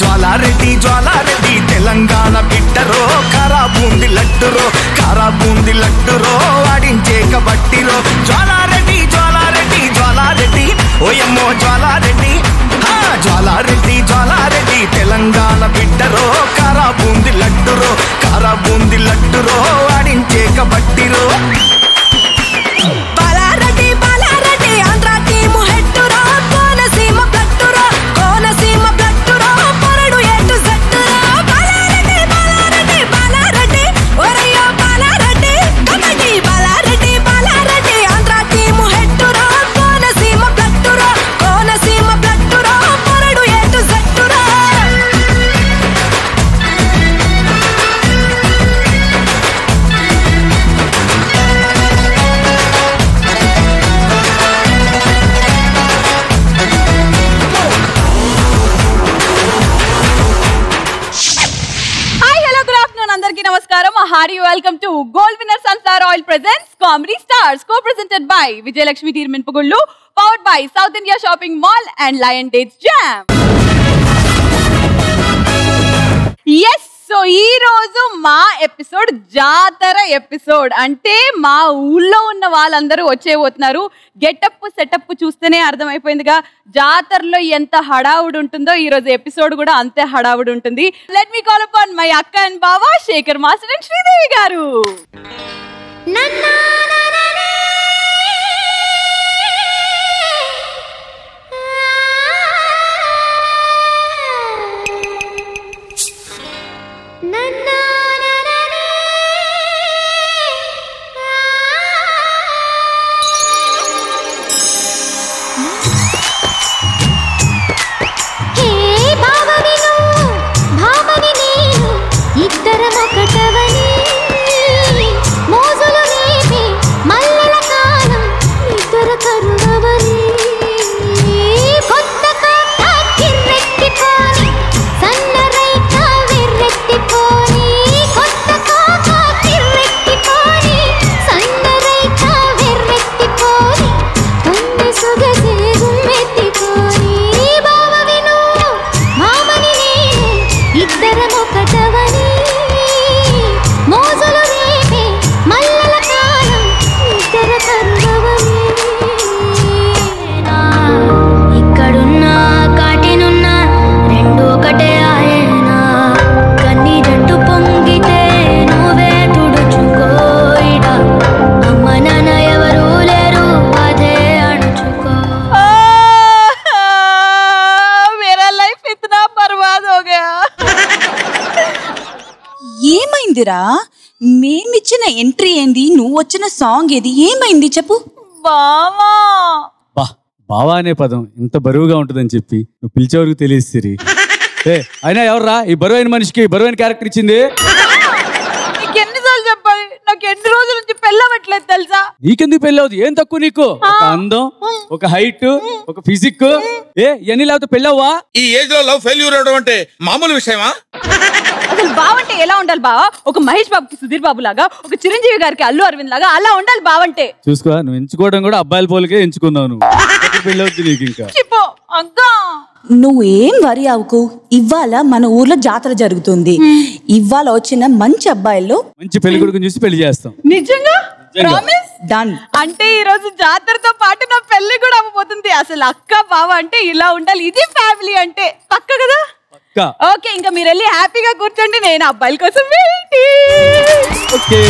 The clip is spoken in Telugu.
జ్వాలారెడ్డి జ్వాలారెడ్డి తెలంగాణ బిడ్డరో కారా బూంది లడ్డురో కారా boondi లడ్డురో వాడించే కబట్టిరో Jwala Reddy Jwala Reddy You welcome to Gold Winner Sunstar Oil Presents Comedy Stars, co-presented by Vijayalakshmi Tirman Pagullu, powered by South India Shopping Mall and Lion Dates Jam. ఈరోజు రోజు మా ఎపిసోడ్ జాతర ఎపిసోడ్. అంటే మా ఊళ్ళో ఉన్న వాళ్ళందరూ వచ్చేపోతున్నారు గెటప్ సెటప్ చూస్తేనే అర్థమైపోయిందిగా. జాతరలో ఎంత హడావుడు ఉంటుందో ఈ రోజు ఎపిసోడ్ కూడా అంతే హడావుడు ఉంటుంది. Let me call upon my అక్క అండ్ బావా శేఖర్ మాస్టర్ అండ్ శ్రీదేవి గారు. నన్నా ఏమైందిరా మేమిచ్చిన ఎంట్రీ ఏంది? నువ్వు వచ్చిన సాంగ్ ఏది? ఏమైంది చెప్పు. బావా! బా బావా అనే పదం ఇంత బరువుగా ఉంటుందని చెప్పి నువ్వు పిలిచేవరకు తెలియదు సిరి ఏ అయినా ఎవర్రా? ఈ బరువైన మనిషికి బరువైన క్యారెక్టర్ ఇచ్చింది? నీకు ఎన్నిసార్లు చెప్పాలి? నాకు ఎన్ని రోజుల నుంచి పెళ్ళవట్లేదు తెలుసా? నీకెందుకు పెళ్ళి అవుతుంది ఏం తక్కువ నీకు? ఒక అందం ఒక హైట్ ఒక ఫిజిక్ ఏ ఇవన్నీ లేకపోతే పెళ్ళవ్వా? ఈ ఏజ్లో లవ్ ఫెయిల్యూర్ అవడం అంటే మామూలు విషయమా? అసలు బావంటే ఎలా ఉండాలి బావా? ఒక మహేష్ బాబుకి సుధీర్ బాబు లాగా ఒక చిరంజీవి గారికి అల్లు అరవింద్ లాగా అలా ఉండాలి బావంటే చూసుకో నువ్వు ఎంచుకోవడం కూడా అబ్బాయిల పోలికే ఎంచుకున్నావు నువ్వు. నీకు ఇంకా. చెప్పు ఏం వరి అవ్వకు ఇవాళ మన ఊర్లో జాతర జరుగుతుంది. ఇవాళ వచ్చిన మంచి అబ్బాయిల్లో మంచి పెళ్ళి కొడుకుని చూసి పెళ్ళి చేస్తాం. నిజంగా? ప్రామిస్ డన్ అంటే ఈ రోజు జాతరతో పాటు నా పెళ్ళి కూడా అవ్వబోతుంది. అసలు అక్క బావ అంటే ఇలా ఉండాలి. ఇది ఫ్యామిలీ అంటే. పక్క కదా? ఓకే ఇంకా మీరు వెళ్ళి హ్యాపీగా కూర్చోండి నేను అబ్బాయిల కోసం ఓకే.